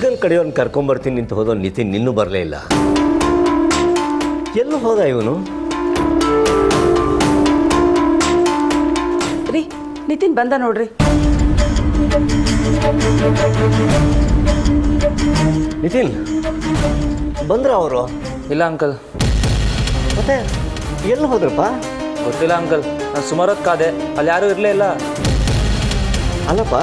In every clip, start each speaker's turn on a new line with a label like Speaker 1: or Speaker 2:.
Speaker 1: ಕಡೆಯವ್ರನ್ನ ಕರ್ಕೊಂಬರ್ತೀನಿ ನಿಂತು ಹೋದ ನಿತಿನ್ ಇನ್ನೂ ಬರಲೇ ಇಲ್ಲ. ಎಲ್ಲೂ ಹೋದ ಇವನು?
Speaker 2: ರೀ ನಿತಿನ್ ಬಂದ ನೋಡ್ರಿ.
Speaker 1: ನಿತಿನ್ ಬಂದ್ರ ಅವರು?
Speaker 3: ಇಲ್ಲ ಅಂಕಲ್.
Speaker 1: ಮತ್ತೆ ಎಲ್ಲಿ ಹೋದ್ರಪ್ಪ?
Speaker 3: ಗೊತ್ತಿಲ್ಲ ಅಂಕಲ್ ನಾನು ಸುಮಾರು ಹೊತ್ತು ಕಾದೆ ಅಲ್ಲಿ ಯಾರೂ ಇರಲೇ ಇಲ್ಲ.
Speaker 1: ಅಲ್ಲಪ್ಪ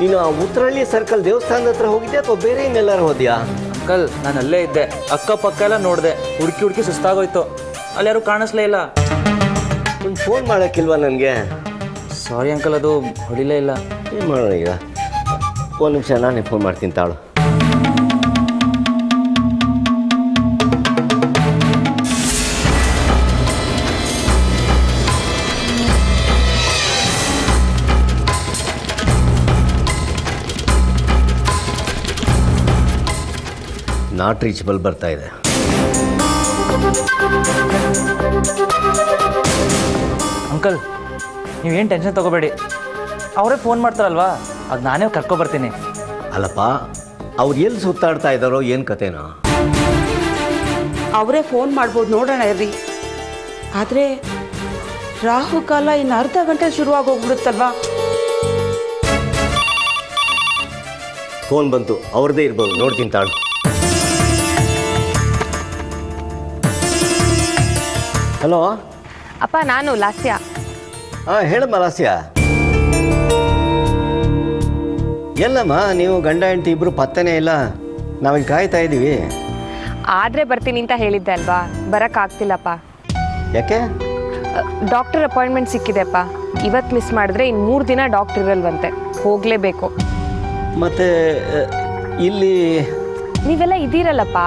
Speaker 1: ನೀನು ಆ ಉತ್ತರಳ್ಳಿ ಸರ್ಕಲ್ ದೇವಸ್ಥಾನದ ಹತ್ರ ಹೋಗಿದ್ದೆ ಅಥವಾ ಬೇರೆ ಇನ್ನೆಲ್ಲಾರು ಹೋದ್ಯಾ?
Speaker 3: ಅಂಕಲ್ ನಾನು ಅಲ್ಲೇ ಇದ್ದೆ. ಅಕ್ಕಪಕ್ಕ ಎಲ್ಲ ನೋಡಿದೆ. ಹುಡುಕಿ ಹುಡುಕಿ ಸುಸ್ತಾಗೋಯ್ತು. ಅಲ್ಲಿ ಯಾರು ಕಾಣಿಸ್ಲೇ ಇಲ್ಲ.
Speaker 1: ಒಂದು ಫೋನ್ ಮಾಡೋಕ್ಕಿಲ್ವಾ ನನಗೆ?
Speaker 3: ಸಾರಿ ಅಂಕಲ್ ಅದು ಹೊಡಿಲೇ ಇಲ್ಲ.
Speaker 1: ಏನು ಮಾಡೋಣ ಈಗ? ಒಂದು ನಿಮಿಷ ನಾನೇ ಫೋನ್ ಮಾಡ್ತೀನಿ ತಾಳು. ನಾಟ್ ರೀಚಬಲ್ ಬರ್ತಾ ಇದೆ.
Speaker 3: ಅಂಕಲ್ ನೀವೇನು ಟೆನ್ಷನ್ ತಗೋಬೇಡಿ. ಅವರೇ ಫೋನ್ ಮಾಡ್ತಾರಲ್ವಾ? ಅದು ನಾನೇ ಕರ್ಕೊಬರ್ತೀನಿ.
Speaker 1: ಅಲ್ಲಪ್ಪ ಅವ್ರು ಎಲ್ಲಿ ಸುತ್ತಾಡ್ತಾ ಇದ್ದಾರೋ ಏನು ಕತೆನೋ
Speaker 2: ಅವರೇ ಫೋನ್ ಮಾಡ್ಬೋದು ನೋಡೋಣ ಇರ್ರಿ. ಆದರೆ ರಾಹುಕಾಲ ಇನ್ನು ಅರ್ಧ ಗಂಟೆ ಶುರುವಾಗಿ ಹೋಗ್ಬಿಡುತ್ತಲ್ವಾ
Speaker 1: ಫೋನ್ ಬಂತು ಅವ್ರದ್ದೇ ಇರ್ಬೋದು ನೋಡ್ತೀನಿ ತಾಳು. ಹಲೋ
Speaker 4: ಅಪ್ಪ ನಾನು ಲಾಸ್ಯ.
Speaker 1: ಹಾಂ ಹೇಳಮ್ಮ ಲಾಸ್ಯ. ಎಲ್ಲಮ್ಮ ನೀವು ಗಂಡ ಹೆಂಡತಿ ಇಬ್ರು ಪತ್ತೆನೇ ಇಲ್ಲ. ನಾವೀಗ ಕಾಯ್ತಾ ಇದ್ದೀವಿ.
Speaker 4: ಆದ್ರೆ ಬರ್ತೀನಿ ಅಂತ ಹೇಳಿದ್ದೆ ಅಲ್ವಾ? ಬರೋಕ್ಕಾಗ್ತಿಲ್ಲಪ್ಪ
Speaker 1: ಯಾಕೆ?
Speaker 4: ಡಾಕ್ಟರ್ ಅಪಾಯಿಂಟ್ಮೆಂಟ್ ಸಿಕ್ಕಿದೆಪ್ಪ ಇವತ್ತು ಮಿಸ್ ಮಾಡಿದ್ರೆ ಇನ್ನು ಮೂರು ದಿನ ಡಾಕ್ಟರ್ ಇರಲ್ವಂತೆ. ಹೋಗಲೇಬೇಕು.
Speaker 1: ಮತ್ತೆ ಇಲ್ಲಿ
Speaker 4: ನೀವೆಲ್ಲ ಇದ್ದೀರಲ್ಲಪ್ಪ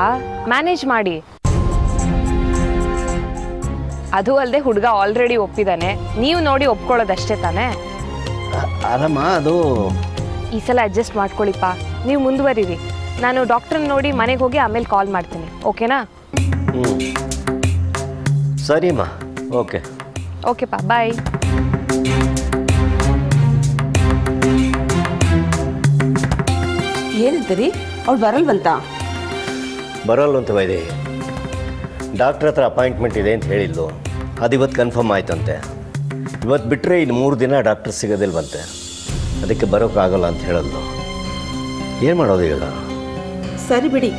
Speaker 4: ಮ್ಯಾನೇಜ್ ಮಾಡಿ. ಅದು ಅಲ್ಲದೆ ಹುಡುಗ ಆಲ್ರೆಡಿ ಒಪ್ಪಿದಾನೆ. ನೀವು ನೋಡಿ ಒಪ್ಕೊಳ್ಳೋದಷ್ಟೇ ತಾನೇ?
Speaker 1: ಅದಮ್ಮ ಅದು
Speaker 4: ಈ ಸಲ ಅಡ್ಜಸ್ಟ್ ಮಾಡ್ಕೊಳ್ಳಿಪ್ಪ ನೀವು ಮುಂದುವರಿರಿ. ನಾನು ಡಾಕ್ಟ್ರನ್ನ ನೋಡಿ ಮನೆಗೆ ಹೋಗಿ ಆಮೇಲೆ ಕಾಲ್ ಮಾಡ್ತೀನಿ. ಓಕೆನಾ?
Speaker 1: ಸರಿಮ್ಮ ಓಕೆ.
Speaker 4: ಓಕೆಪ್ಪ ಬಾಯ್
Speaker 2: ಏನಂತೀರಿ? ಅವ್ಳು ಬರಲ್ವಂತ?
Speaker 1: ಬರಲ್ವಂತ ವೈದೆ ಡಾಕ್ಟ್ರ್ ಹತ್ರ ಅಪಾಯಿಂಟ್ಮೆಂಟ್ ಇದೆ ಅಂತ ಹೇಳಿದ್ಲು ಅದು ಇವತ್ತು ಕನ್ಫರ್ಮ್ ಆಯ್ತಂತೆ. ಇವತ್ತು ಬಿಟ್ಟರೆ ಇನ್ನು ಮೂರು ದಿನ ಡಾಕ್ಟರ್ ಸಿಗೋದಿಲ್ವಂತೆ. ಅದಕ್ಕೆ ಬರೋಕ್ಕಾಗಲ್ಲ ಅಂತ ಹೇಳೋದು. ಏನು ಮಾಡೋದು ಈಗ?
Speaker 2: ಸರಿ ಬಿಡಿ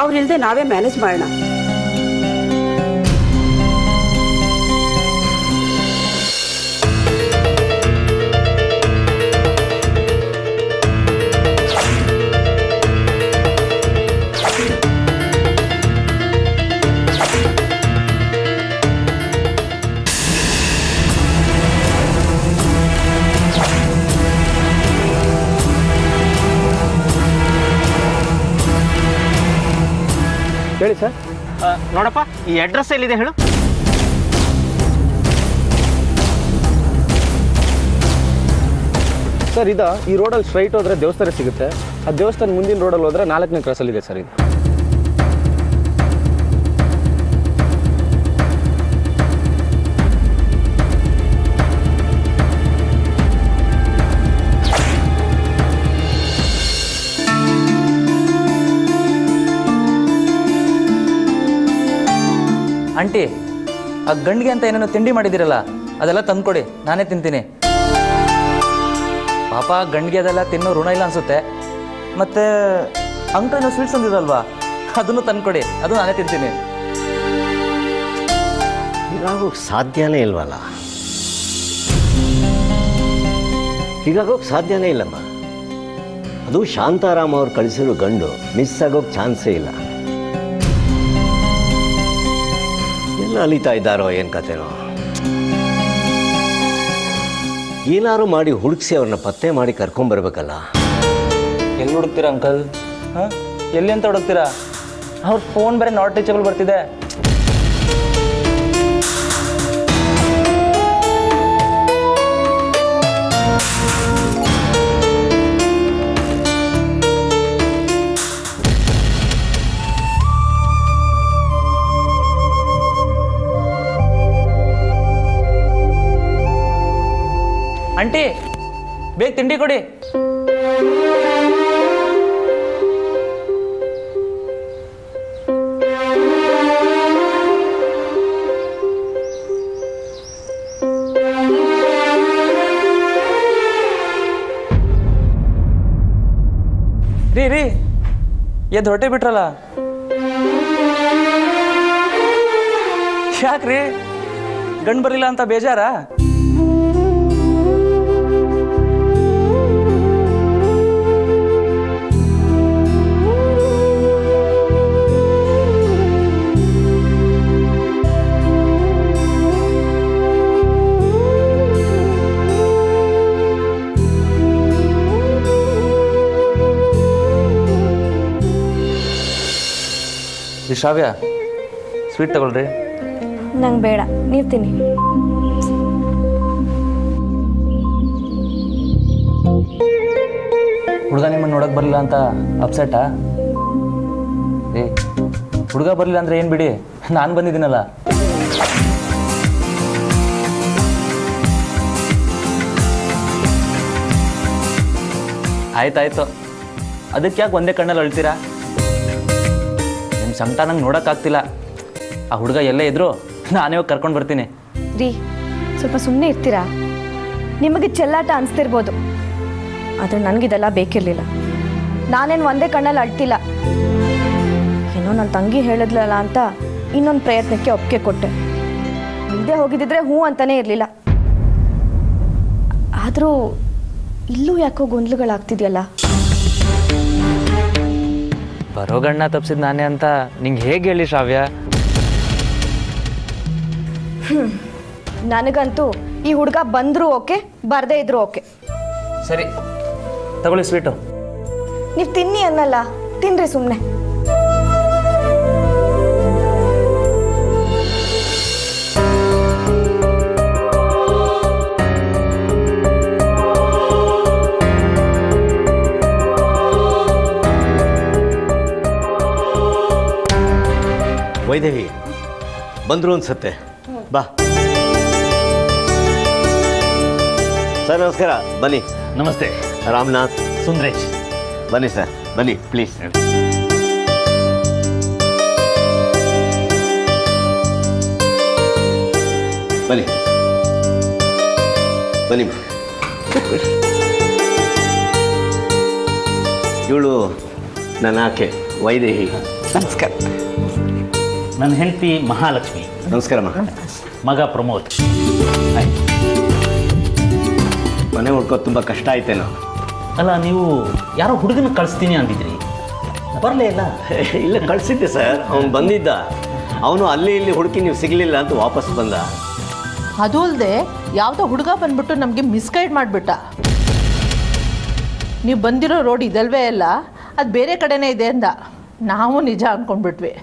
Speaker 2: ಅವ್ರಿಲ್ದೆ ನಾವೇ ಮ್ಯಾನೇಜ್ ಮಾಡೋಣ.
Speaker 5: ಹೇಳಿ ಸರ್. ನೋಡಪ್ಪ ಈ ಅಡ್ರೆಸ್ ಎಲ್ಲಿದೆ ಹೇಳು. ಸರ್ ಇದು ಈ ರೋಡಲ್ಲಿ ಸ್ಟ್ರೈಟ್ ಹೋದ್ರೆ ದೇವಸ್ಥಾನ ಸಿಗುತ್ತೆ. ಆ ದೇವಸ್ಥಾನ ಮುಂದಿನ ರೋಡಲ್ಲಿ ಹೋದ್ರೆ ನಾಲ್ಕನೇ ಕ್ರಾಸಲ್ಲಿದೆ ಸರ್ ಇದು.
Speaker 3: ಆಂಟಿ, ಆ ಗಂಡಿಗೆ ಅಂತ ಏನೇನೋ ತಿಂಡಿ ಮಾಡಿದ್ದೀರಲ್ಲ, ಅದೆಲ್ಲ ತಂದ್ಕೊಡಿ, ನಾನೇ ತಿಂತೀನಿ. ಪಾಪ ಗಂಡಿಗೆ ಅದೆಲ್ಲ ತಿನ್ನೋ ಋಣ ಇಲ್ಲ ಅನ್ಸುತ್ತೆ. ಮತ್ತೆ ಅಂಕಲ್ ಏನೋ ಸ್ವೀಟ್ಸ್ ಅಂದಿರಲ್ವಾ? ಅದನ್ನು ತಂದ್ಕೊಡಿ, ಅದು ನಾನೇ ತಿಂತೀನಿ.
Speaker 1: ಹೀಗಾಗೋಕೆ ಸಾಧ್ಯನೇ ಇಲ್ವಲ್ಲ? ಹೀಗಾಗೋಕೆ ಸಾಧ್ಯನೇ ಇಲ್ಲಮ್ಮ. ಅದು ಶಾಂತಾರಾಮ್ ಅವ್ರು ಕಳಿಸಿರೋ ಗಂಡು ಮಿಸ್ ಆಗೋಕೆ ಚಾನ್ಸೇ ಇಲ್ಲ. ಎಲ್ಲ ಅಲಿತಾ ಇದ್ದಾರೋ ಏನು ಕತೆನೋ. ಏನಾರು ಮಾಡಿ ಹುಡುಕಿಸಿ ಅವ್ರನ್ನ ಪತ್ತೆ ಮಾಡಿ ಕರ್ಕೊಂಬರ್ಬೇಕಲ್ಲ.
Speaker 3: ಎಲ್ಲಿ ಹುಡುಕ್ತೀರಾ ಅಂಕಲ್? ಹಾಂ? ಎಲ್ಲಿ ಅಂತ ಹುಡುಕ್ತೀರಾ? ಅವ್ರ ಫೋನ್ ಬೇರೆ ನಾಟ್ ರೀಚಬಲ್ ಬರ್ತಿದೆ. ತಿಂಡಿ ಕೊಡಿ ರೀ ರೀ ಎದ್ದು ಹೊಟ್ಟೆ ಬಿಟ್ರಲ್ಲ ಯಾಕ್ರಿ ಗಂಡು ಬರಲಿಲ್ಲ ಅಂತ ಬೇಜಾರಾ ಈ ಶ್ರಾವ್ಯ ಸ್ವೀಟ್ ತಗೊಳ್ರಿ.
Speaker 6: ನಂಗೆ ಬೇಡ ನೀರು ತಿನ್ನಿ.
Speaker 3: ಹುಡುಗ ನಿಮ್ಮನ್ನು ನೋಡಕ್ ಬರಲಿಲ್ಲ ಅಂತ ಅಪ್ಸೆಟಾ ಏ ಹುಡುಗ ಬರಲಿಲ್ಲ ಅಂದ್ರೆ ಏನು ಬಿಡಿ? ನಾನು ಬಂದಿದ್ದೀನಲ್ಲ. ಆಯ್ತಾಯ್ತು. ಅದಕ್ಕೆ ಯಾಕೆ ಒಂದೇ ಕಣ್ಣಲ್ಲಿ ಅಳ್ತೀರಾ? ಸಂಕಟ ನಂಗೆ ನೋಡೋಕ್ಕಾಗ್ತಿಲ್ಲ. ಆ ಹುಡುಗ ಎಲ್ಲೇ ಇದ್ರು ನಾನೇ ಹೋಗಿ ಕರ್ಕೊಂಡು ಬರ್ತೀನಿ.
Speaker 6: ರೀ, ಸ್ವಲ್ಪ ಸುಮ್ಮನೆ ಇರ್ತೀರಾ? ನಿಮಗೆ ಚೆಲ್ಲಾಟ ಅನಿಸ್ತಿರ್ಬೋದು. ಆದರೆ ನನಗಿದೆಲ್ಲ ಬೇಕಿರಲಿಲ್ಲ. ನಾನೇನು ಒಂದೇ ಕಣ್ಣಲ್ಲಿ ಅಳ್ತಿಲ್ಲ. ಏನೋ ನನ್ನ ತಂಗಿ ಹೇಳಿದ್ಲಲ್ಲ ಅಂತ ಇನ್ನೊಂದು ಪ್ರಯತ್ನಕ್ಕೆ ಒಪ್ಪಿಗೆ ಕೊಟ್ಟೆ. ಇಲ್ಲದೆ ಹೋಗಿದ್ದಿದ್ರೆ ಹ್ಞೂ ಅಂತಲೇ ಇರಲಿಲ್ಲ. ಆದರೂ ಇಲ್ಲೂ ಯಾಕೋ ಗೊಂದಲಗಳಾಗ್ತಿದೆಯಲ್ಲ?
Speaker 3: ಬರೋ ಗಣ್ಣ ತಪ್ಸಿದ್ ನಾನೇ ಅಂತ ನಿಂಗೆ ಹೇಗೆ ಹೇಳಿ ಶ್ರಾವ್ಯ?
Speaker 6: ನನಗಂತೂ ಈ ಹುಡುಗ ಬಂದ್ರು ಓಕೆ ಬರದೇ ಇದ್ರು ಓಕೆ.
Speaker 3: ಸರಿ ತಗೊಳ್ಳಿ ಸ್ವೀಟು.
Speaker 6: ನೀವು ತಿನ್ನಿ ಅನ್ನಲ್ಲ ತಿನ್ರಿ ಸುಮ್ಮನೆ
Speaker 1: ವೈದೇಹಿ ಬಂದರು ಅನ್ಸತ್ತೆ. ಬಾ. ಸರ್ ನಮಸ್ಕಾರ. ಬನ್ನಿ.
Speaker 7: ನಮಸ್ತೆ.
Speaker 1: ರಾಮನಾಥ್.
Speaker 7: ಸುಂದರೇಶ್.
Speaker 1: ಬನ್ನಿ ಸರ್. ಬನ್ನಿ ಪ್ಲೀಸ್. ಬನ್ನಿ. ಬನ್ನಿ. ಇವಳು ನನ್ನ ಆಕೆ ವೈದೇಹಿ.
Speaker 2: ನಮಸ್ಕಾರ.
Speaker 7: ನನ್ನ ಹೆಂಡತಿ ಮಹಾಲಕ್ಷ್ಮಿ.
Speaker 1: ನಮಸ್ಕಾರ
Speaker 7: ಮಗ. ಪ್ರಮೋದ್.
Speaker 1: ಮನೆ ಹುಡ್ಕೋದು ತುಂಬ ಕಷ್ಟ ಆಯ್ತೇನೋ?
Speaker 7: ಅಲ್ಲ ನೀವು ಯಾರೋ ಹುಡುಗನ ಕಳಿಸ್ತೀನಿ ಅಂದಿದ್ರಿ. ಬರಲೇ ಇಲ್ಲ?
Speaker 1: ಇಲ್ಲ ಕಳಿಸಿದ್ದೆ ಸರ್. ಅವನು ಬಂದಿದ್ದ. ಅವನು ಅಲ್ಲಿ ಇಲ್ಲಿ ಹುಡುಕಿ ನೀವು ಸಿಗಲಿಲ್ಲ ಅಂತ ವಾಪಸ್ ಬಂದ.
Speaker 8: ಅದು ಅಲ್ಲದೆ ಯಾವುದೋ ಹುಡುಗ ಬಂದ್ಬಿಟ್ಟು ನಮಗೆ ಮಿಸ್ಗೈಡ್ ಮಾಡಿಬಿಟ್ಟ. ನೀವು ಬಂದಿರೋ ರೋಡ್ ಇದಲ್ವೇ ಅಲ್ಲ ಅದು ಬೇರೆ ಕಡೆನೇ ಇದೆ ಅಂದ. ನಾವು ನಿಜ ಅಂದ್ಕೊಂಡ್ಬಿಟ್ವಿ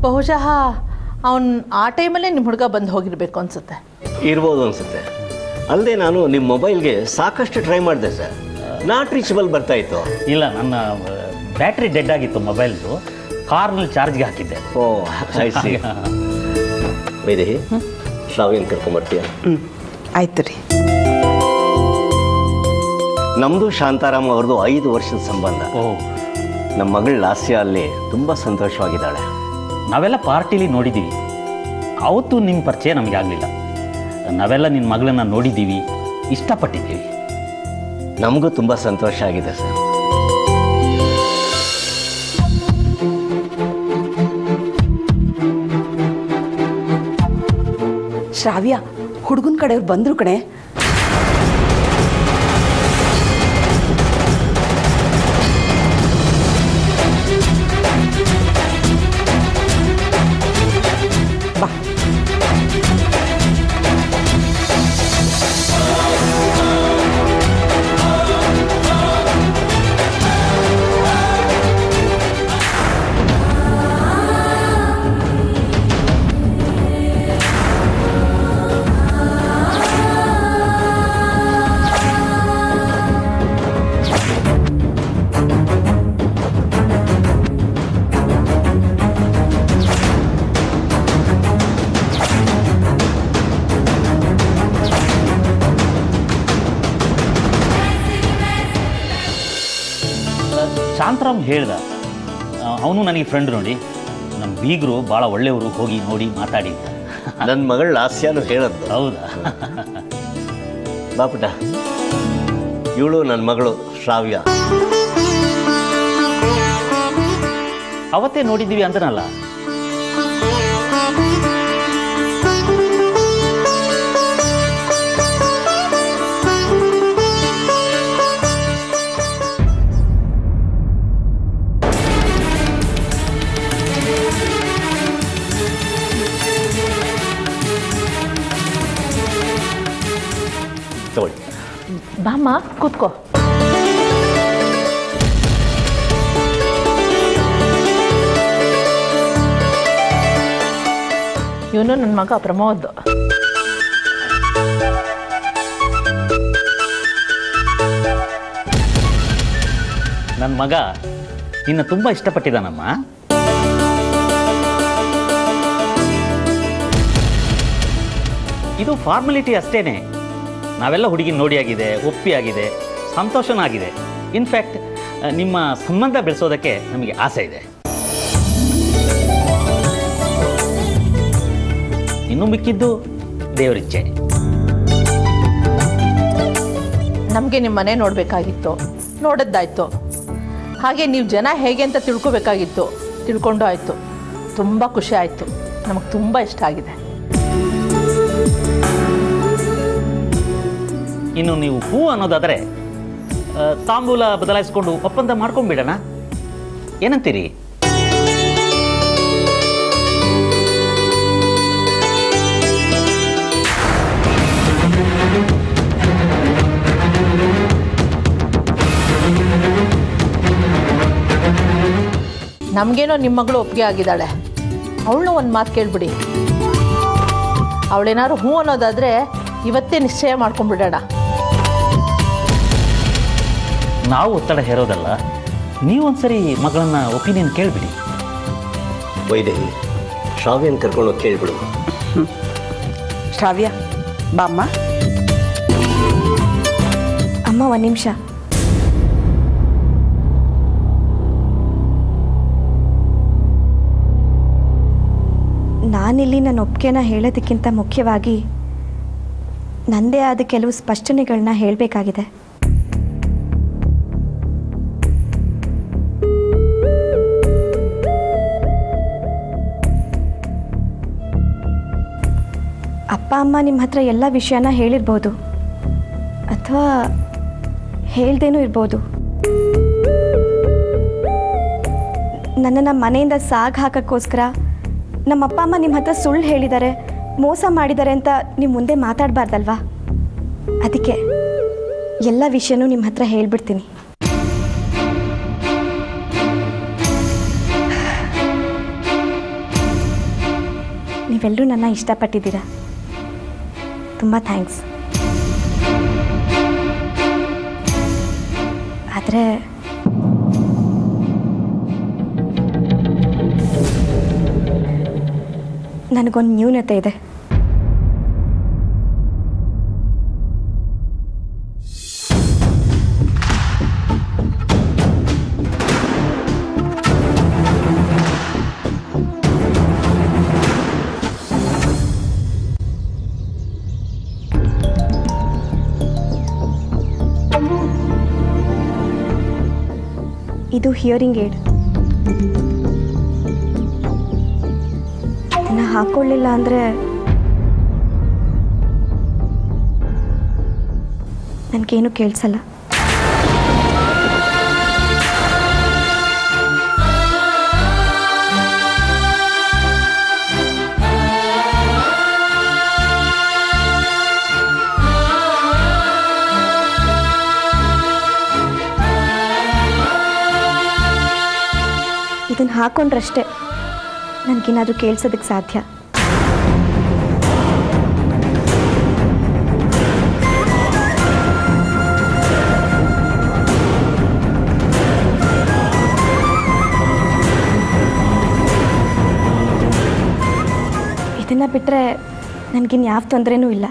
Speaker 8: ಬಹುಶಃ ಅವನ್ ಆ ಟೈಮಲ್ಲೇ ನಿಮ್ಮ ಹುಡುಗ ಬಂದು ಹೋಗಿರ್ಬೇಕು ಅನ್ಸುತ್ತೆ.
Speaker 1: ಇರ್ಬೋದು ಅನ್ಸುತ್ತೆ. ಅಲ್ಲದೆ ನಾನು ನಿಮ್ಮ ಮೊಬೈಲ್ಗೆ ಸಾಕಷ್ಟು ಟ್ರೈ ಮಾಡಿದೆ ಸರ್. ನಾಟ್ ರೀಚಬಲ್ ಬರ್ತಾ ಇತ್ತು.
Speaker 7: ಇಲ್ಲ ನನ್ನ ಬ್ಯಾಟ್ರಿ ಡೆಡ್ ಆಗಿತ್ತು ಮೊಬೈಲ್ದು. ಕಾರ್ನಲ್ಲಿ ಚಾರ್ಜ್ಗೆ ಹಾಕಿದ್ದೆ.
Speaker 1: ಓ ಸಿ ವೈದೇಹಿ ಶ್ರಾವ್ಯನ್ ಕರ್ಕೊಂಬರ್ತೀಯ?
Speaker 2: ಹ್ಞೂ ಆಯ್ತು ರೀ.
Speaker 1: ನಮ್ಮದು ಶಾಂತಾರಾಮ್ ಅವ್ರದ್ದು ಐದು ವರ್ಷದ ಸಂಬಂಧ.
Speaker 7: ಓ.
Speaker 1: ನಮ್ಮ ಮಗಳು ಲಾಸ್ಯ ಅಲ್ಲಿ ತುಂಬ ಸಂತೋಷವಾಗಿದ್ದಾಳೆ.
Speaker 7: ನಾವೆಲ್ಲ ಪಾರ್ಟಿಲಿ ನೋಡಿದ್ದೀವಿ ಅವತ್ತು ನಿಮ್ಮ ಪರಿಚಯ ನಮಗೆ ಆಗಲಿಲ್ಲ. ನಾವೆಲ್ಲ ನಿನ್ನ ಮಗಳನ್ನ ನೋಡಿದ್ದೀವಿ ಇಷ್ಟಪಟ್ಟಿದ್ದೀವಿ.
Speaker 1: ನಮಗೂ ತುಂಬ ಸಂತೋಷ ಆಗಿದೆ ಸರ್.
Speaker 2: ಶ್ರಾವ್ಯ ಹುಡುಗನ ಕಡೆಯವ್ರು ಬಂದರು ಕಣೆ.
Speaker 7: ಶಾಂತರಾಮ್ ಹೇಳ್ದ ಅವನು ನನಗೆ ಫ್ರೆಂಡ್ ನೋಡಿ ನಮ್ಮ ಬೀಗರು ಭಾಳ ಒಳ್ಳೆಯವರು ಹೋಗಿ ನೋಡಿ ಮಾತಾಡಿ.
Speaker 1: ನನ್ನ ಮಗಳ ಲಾಸ್ಯಾನು ಹೇಳದ್ದು
Speaker 7: ಹೌದಾ?
Speaker 1: ಬಾಪುಟ ಇವಳು ನನ್ನ ಮಗಳು ಶ್ರಾವ್ಯ.
Speaker 7: ಅವತ್ತೇ ನೋಡಿದ್ದೀವಿ ಅಂತನಲ್ಲ.
Speaker 8: ಬಾಮ್ಮ ಕೂತ್ಕೋ. ಇವನು ನನ್ನ ಮಗ ಪ್ರಮೋದ್.
Speaker 7: ನನ್ನ ಮಗ ನಿನ್ನ ತುಂಬ ಇಷ್ಟಪಟ್ಟಿದ್ದಾನಮ್ಮ. ಇದು ಫಾರ್ಮಾಲಿಟಿ ಅಷ್ಟೇನೆ. ನಾವೆಲ್ಲ ಹುಡುಗಿ ನೋಡಿ ಆಗಿದೆ ಒಪ್ಪಿ ಆಗಿದೆ ಸಂತೋಷನೂ ಆಗಿದೆ ಇನ್ಫ್ಯಾಕ್ಟ್ ನಿಮ್ಮ ಸಂಬಂಧ ಬೆಳೆಸೋದಕ್ಕೆ ನಮಗೆ ಆಸೆ ಇದೆ. ಇನ್ನು ಮಿಕ್ಕಿದ್ದು ದೇವರಿಚ್ಛೆ
Speaker 8: ನಮಗೆ ನಿಮ್ಮ ಮನೆ ನೋಡಬೇಕಾಗಿತ್ತು, ನೋಡದ್ದಾಯ್ತು. ಹಾಗೆ ನೀವು ಜನ ಹೇಗೆ ಅಂತ ತಿಳ್ಕೊಬೇಕಾಗಿತ್ತು, ತಿಳ್ಕೊಂಡು ಆಯಿತು. ತುಂಬ ಖುಷಿ ಆಯಿತು. ನಮಗೆ ತುಂಬ ಇಷ್ಟ ಆಗಿದೆ.
Speaker 7: ಇನ್ನು ನೀವು ಹೂ ಅನ್ನೋದಾದರೆ ತಾಂಬೂಲ ಬದಲಾಯಿಸ್ಕೊಂಡು ಒಪ್ಪಂದ ಮಾಡ್ಕೊಂಡ್ಬಿಡೋಣ ಏನಂತೀರಿ?
Speaker 8: ನಮಗೇನೋ ನಿಮ್ಮ ಮಗಳು ಒಪ್ಪಿಗೆ ಆಗಿದ್ದಾಳೆ. ಅವಳನ್ನೂ ಒಂದು ಮಾತು ಕೇಳ್ಬಿಡಿ. ಅವಳೇನಾದ್ರು ಹೂ ಅನ್ನೋದಾದರೆ ಇವತ್ತೇ ನಿಶ್ಚಯ ಮಾಡ್ಕೊಂಡ್ಬಿಡೋಣ.
Speaker 7: ನಾವು ಒತ್ತಡ ಹೇರೋದಲ್ಲ ನೀವೊಂದ್ಸರಿ ಮಗಳನ್ನ ಒಪಿನಿಯನ್ ಕೇಳಿಬಿಡಿ.
Speaker 1: ವೈದೇಹಿ ಶ್ರಾವ್ಯನ ಕರ್ಕೊಂಡು ಕೇಳಿಬಿಡು.
Speaker 2: ಶ್ರಾವ್ಯ ಬಾಮ್ಮ
Speaker 6: ಅಮ್ಮ. ಒಂದು ನಿಮಿಷ. ನಾನಿಲ್ಲಿ ನನ್ನ ಒಪ್ಪಿಗೆನ ಹೇಳೋದಕ್ಕಿಂತ ಮುಖ್ಯವಾಗಿ ನನ್ನದೇ ಆದ ಕೆಲವು ಸ್ಪಷ್ಟನೆಗಳನ್ನ ಹೇಳಬೇಕಾಗಿದೆ. ಅಪ್ಪ, ಅಮ್ಮ ನಿಮ್ಮ ಹತ್ರ ಎಲ್ಲ ವಿಷಯನ ಹೇಳಿರ್ಬೋದು. ಅಥವಾ ಹೇಳ್ದೇನೂ ಇರ್ಬೋದು. ನನ್ನನ್ನು ಮನೆಯಿಂದ ಸಾಗ್ ಹಾಕೋಕ್ಕೋಸ್ಕರ ನಮ್ಮ ಅಪ್ಪ, ಅಮ್ಮ ನಿಮ್ಮ ಹತ್ರ ಸುಳ್ಳು ಹೇಳಿದ್ದಾರೆ ಮೋಸ ಮಾಡಿದ್ದಾರೆ ಅಂತ ನೀವು ಮುಂದೆ ಮಾತಾಡಬಾರ್ದಲ್ವಾ? ಅದಕ್ಕೆ ಎಲ್ಲ ವಿಷಯನೂ ನಿಮ್ಮ ಹತ್ರ ಹೇಳ್ಬಿಡ್ತೀನಿ. ನೀವೆಲ್ಲರೂ ನನ್ನ ಇಷ್ಟಪಟ್ಟಿದ್ದೀರಾ? ತುಂಬ ಥ್ಯಾಂಕ್ಸ್ ಆದರೆ ನನಗೊಂದು ನ್ಯೂನತೆ ಇದೆ. ಇದು ಹಿಯರಿಂಗ್ ಏಡ್ ಅದನ್ನು ಹಾಕೊಳ್ಳಿಲ್ಲ ಅಂದರೆ ನನಗೇನು ಕೇಳಿಸಲ್ಲ. ಇದನ್ನು ಹಾಕೊಂಡ್ರಷ್ಟೇ ನನಗೇನಾದರೂ ಕೇಳಿಸೋದಕ್ಕೆ ಸಾಧ್ಯ. ಇದನ್ನು ಬಿಟ್ಟರೆ ನನಗಿನ್ ಯಾವ ತೊಂದರೆನೂ ಇಲ್ಲ.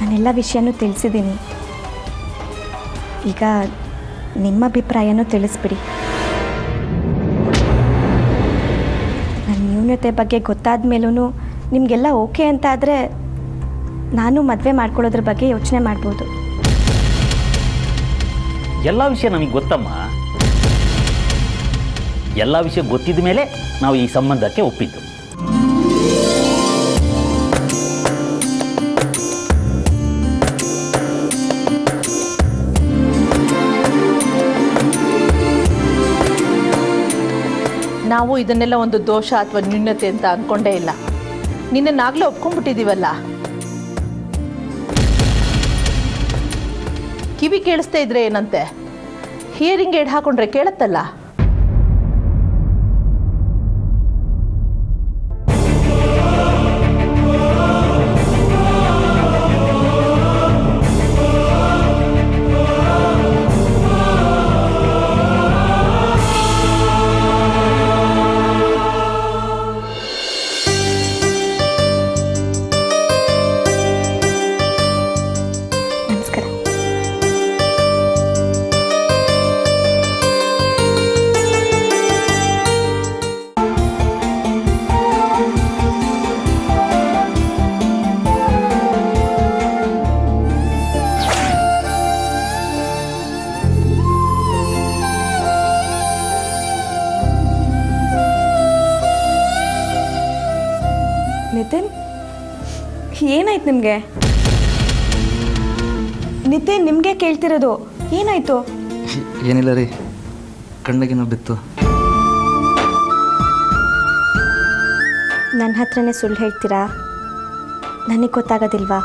Speaker 6: ನಾನೆಲ್ಲ ವಿಷಯನೂ ತಿಳಿಸಿದ್ದೀನಿ. ಈಗ ನಿಮ್ಮ ಅಭಿಪ್ರಾಯನೂ ತಿಳಿಸ್ಬಿಡಿ. ನನ್ನ ನ್ಯೂನತೆ ಬಗ್ಗೆ ಗೊತ್ತಾದ ಮೇಲೂ ನಿಮಗೆಲ್ಲ ಓಕೆ ಅಂತ ಆದರೆ ನಾನು ಮದುವೆ ಮಾಡ್ಕೊಳ್ಳೋದ್ರ ಬಗ್ಗೆ ಯೋಚನೆ ಮಾಡ್ಬೋದು.
Speaker 7: ಎಲ್ಲ ವಿಷಯ ನಮಗೆ ಗೊತ್ತಮ್ಮ. ಎಲ್ಲ ವಿಷಯ ಗೊತ್ತಿದ ಮೇಲೆ ನಾವು ಈ ಸಂಬಂಧಕ್ಕೆ ಒಪ್ಪಿದ್ದು.
Speaker 8: ನಾವು ಇದನ್ನೆಲ್ಲ ಒಂದು ದೋಷ ಅಥವಾ ನ್ಯೂನ್ಯತೆ ಅಂತ ಅಂದ್ಕೊಂಡೇ ಇಲ್ಲ. ನಿನ್ನನ್ನಾಗಲೇ ಒಪ್ಕೊಂಡ್ಬಿಟ್ಟಿದ್ದೀವಲ್ಲ? ಕಿವಿ ಕೇಳಿಸ್ತಾ ಇದ್ರೆ ಏನಂತೆ? ಹಿಯರಿಂಗ್ ಏಡ್ ಹಾಕೊಂಡ್ರೆ ಕೇಳತ್ತಲ್ಲ?
Speaker 6: ಏನಾಯ್ತು ನಿಮಗೆ? ನಿತಿನ್ ನಿಮಗೆ ಕೇಳ್ತಿರೋದು ಏನಾಯ್ತು?
Speaker 3: ಏನಿಲ್ಲ ರೀ ಕಣ್ಣಿಗೇನೋ ಬಿತ್ತು.
Speaker 6: ನನ್ನ ಹತ್ರನೇ ಸುಳ್ಳು ಹೇಳ್ತೀರಾ? ನನಗೆ ಗೊತ್ತಾಗೋದಿಲ್ವಾ?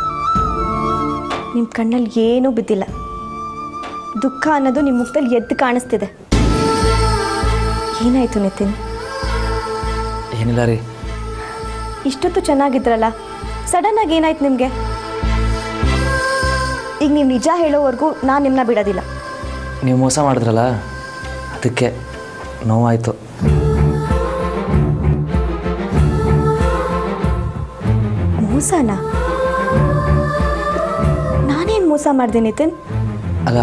Speaker 6: ನಿಮ್ಮ ಕಣ್ಣಲ್ಲಿ ಏನೂ ಬಿದ್ದಿಲ್ಲ. ದುಃಖ ಅನ್ನೋದು ನಿಮ್ಮ ಮುಖದಲ್ಲಿ ಎದ್ದು ಕಾಣಿಸ್ತಿದೆ. ಏನಾಯ್ತು ನಿತಿನ್?
Speaker 3: ಏನಿಲ್ಲ ರೀ.
Speaker 6: ಇಷ್ಟೊತ್ತು ಚೆನ್ನಾಗಿದ್ರಲ್ಲ? ಸಡನ್ನಾಗಿ ಏನಾಯ್ತು ನಿಮಗೆ? ಈಗ ನೀವು ನಿಜ ಹೇಳೋವರೆಗೂ ನಾನು ನಿಮ್ಮನ್ನ ಬಿಡೋದಿಲ್ಲ.
Speaker 3: ನೀವು ಮೋಸ ಮಾಡಿದ್ರಲ್ಲ ಅದಕ್ಕೆ ನೋವಾಯ್ತು.
Speaker 6: ಮೋಸನಾ? ನಾನೇನು ಮೋಸ ಮಾಡಿದೆ ನಿತಿನ್?
Speaker 3: ಅಲ್ಲ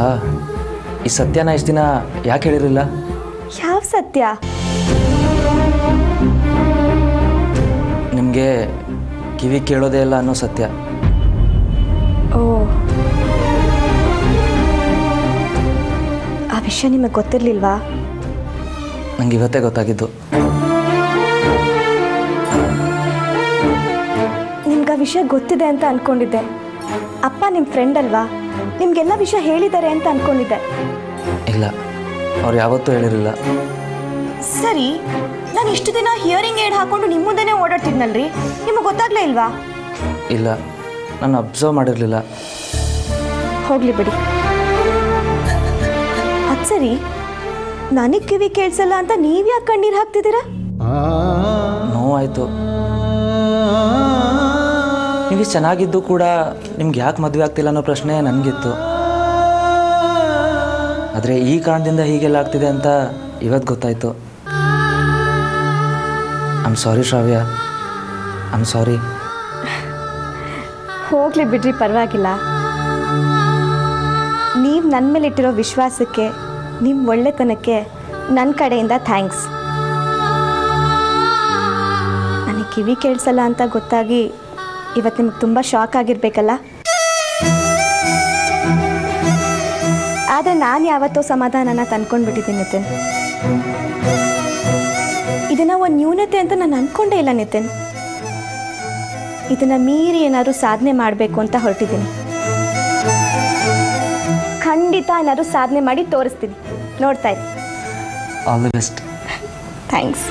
Speaker 3: ಈ ಸತ್ಯನ ಇಷ್ಟು ದಿನ ಯಾಕೆ ಹೇಳಿರಲಿಲ್ಲ?
Speaker 6: ಯಾವ ಸತ್ಯ?
Speaker 3: ನಿಮಗೆ ಕಿವಿ ಕೇಳೋದೇ ಇಲ್ಲ ಅನ್ನೋ ಸತ್ಯ.
Speaker 6: ಓ. ಆ ವಿಷಯ ನಿಮಗೆ ಗೊತ್ತಿರಲಿಲ್ವಾ?
Speaker 3: ನಂಗೆ ಇವತ್ತೇ ಗೊತ್ತಾಗಿದ್ದು.
Speaker 6: ನಿಮ್ಗೆ ಆ ವಿಷಯ ಗೊತ್ತಿದೆ ಅಂತ ಅನ್ಕೊಂಡಿದ್ದೆ. ಅಪ್ಪ ನಿಮ್ಮ ಫ್ರೆಂಡ್ ಅಲ್ವಾ? ನಿಮ್ಗೆಲ್ಲ ವಿಷಯ ಹೇಳಿದ್ದಾರೆ ಅಂತ ಅನ್ಕೊಂಡಿದ್ದೆ.
Speaker 3: ಇಲ್ಲ ಅವ್ರು ಯಾವತ್ತೂ ಹೇಳಿರಲಿಲ್ಲ.
Speaker 6: ಸರಿ ನಾನು ಇಷ್ಟು ದಿನ ಹಿಯರಿಂಗ್ ಏಡ್ ಹಾಕೊಂಡು ನಿಮ್ಮ ಮುಂದೆನೇ ಓಡಾಡ್ತಿದ್ನಲ್ರಿ ನಿಮಗೆ ಗೊತ್ತಾಗ್ಲೇ ಇಲ್ವಾ
Speaker 3: ಇಲ್ಲ ನಾನು ಅಬ್ಸರ್ವ್ ಮಾಡಿರಲಿಲ್ಲ
Speaker 6: ಹೋಗ್ಲಿ ಬಿಡಿ ಅದು ಸರಿ ನನಗೆ ಕಿವಿ ಕೇಳಿಸಲ್ಲ ಅಂತ ನೀವು ಯಾಕೆ ಕಣ್ಣೀರು ಹಾಕ್ತಿದ್ದೀರಾ
Speaker 3: ನೋವಾಯಿತು ನೀವು ಚೆನ್ನಾಗಿದ್ದು ಕೂಡ ನಿಮ್ಗೆ ಯಾಕೆ ಮದುವೆ ಆಗ್ತಿಲ್ಲ ಅನ್ನೋ ಪ್ರಶ್ನೆ ನನಗಿತ್ತು ಆದರೆ ಈ ಕಾರಣದಿಂದ ಹೀಗೆಲ್ಲ ಆಗ್ತಿದೆ ಅಂತ ಇವತ್ತು ಗೊತ್ತಾಯಿತು I'm sorry Shravya I'm sorry
Speaker 6: ಹೋಗ್ಲಿ ಬಿಡ್ರಿ, ಪರವಾಗಿಲ್ಲ. ನೀವು ನನ್ನ ಮೇಲೆ ಇಟ್ಟಿರೋ ವಿಶ್ವಾಸಕ್ಕೆ ನಿಮ್ಮ ಒಳ್ಳೆತನಕ್ಕೆ ನನ್ನ ಕಡೆಯಿಂದ ಥ್ಯಾಂಕ್ಸ್ ನನಗೆ ಕಿವಿ ಕೇಳಿಸಲ್ಲ ಅಂತ ಗೊತ್ತಾಗಿ ಇವತ್ತು ನಿಮ್ಗೆ ತುಂಬ ಶಾಕ್ ಆಗಿರಬೇಕಲ್ಲ? ಆದರೆ ನಾನು ಯಾವತ್ತೋ ಸಮಾಧಾನನ ತಂದ್ಕೊಂಡ್ಬಿಟ್ಟಿದ್ದೀನಿ ನಿತಿನ್. ಇದನ್ನು ಒಂದು ನ್ಯೂನತೆ ಅಂತ ನಾನು ಅಂದ್ಕೊಂಡೇ ಇಲ್ಲ ನಿತಿನ್. ಇದನ್ನ ಮೀರಿ ಏನಾದರೂ ಸಾಧನೆ ಮಾಡಬೇಕು ಅಂತ ಹೊರಟಿದ್ದೀನಿ. ಖಂಡಿತ ಏನಾದರೂ ಸಾಧನೆ ಮಾಡಿ ತೋರಿಸ್ತೀನಿ. ನೋಡ್ತಾ
Speaker 3: ಬೆಸ್ಟ್
Speaker 6: ಥ್ಯಾಂಕ್ಸ್